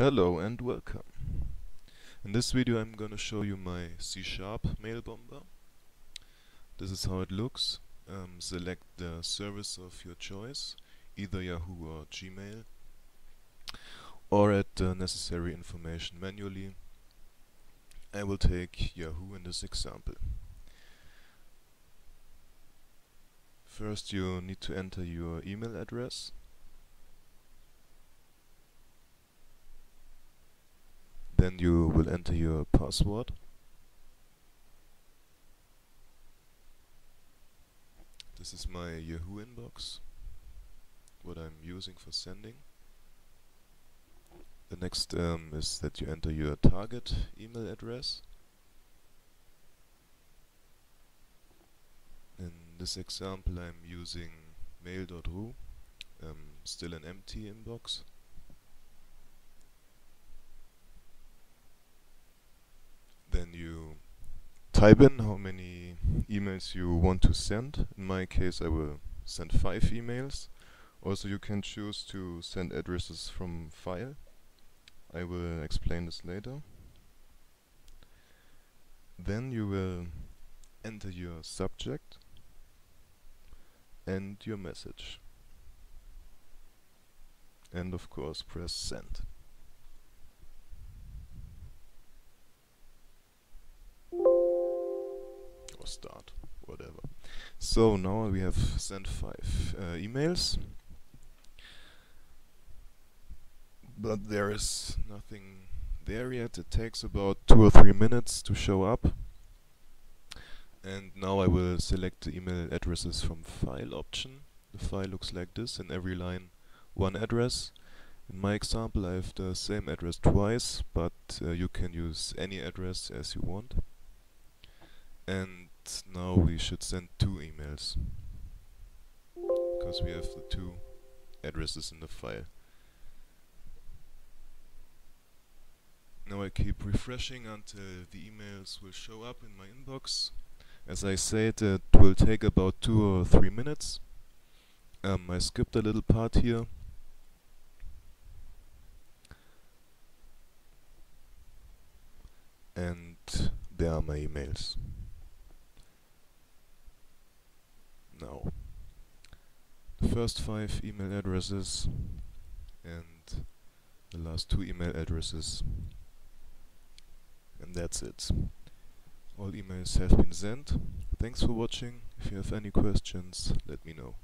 Hello and welcome. In this video I'm gonna show you my C-sharp mail bomber. This is how it looks. Um, select the service of your choice, either Yahoo or Gmail, or add the necessary information manually. I will take Yahoo in this example. First you need to enter your email address. Then you will enter your password. This is my Yahoo inbox, what I'm using for sending. The next um, is that you enter your target email address. In this example I'm using mail.ru, um, still an empty inbox. then you type in how many emails you want to send. In my case I will send 5 emails. Also you can choose to send addresses from file. I will explain this later. Then you will enter your subject and your message. And of course press send. Start, whatever. So now we have sent five uh, emails, but there is nothing there yet. It takes about two or three minutes to show up. And now I will select the email addresses from file option. The file looks like this, in every line one address. In my example I have the same address twice, but uh, you can use any address as you want. And now we should send two emails because we have the two addresses in the file. Now I keep refreshing until the emails will show up in my inbox. As I said, it will take about two or three minutes. Um, I skipped a little part here. And there are my emails. Now. The first five email addresses and the last two email addresses and that's it. All emails have been sent. Thanks for watching. If you have any questions, let me know.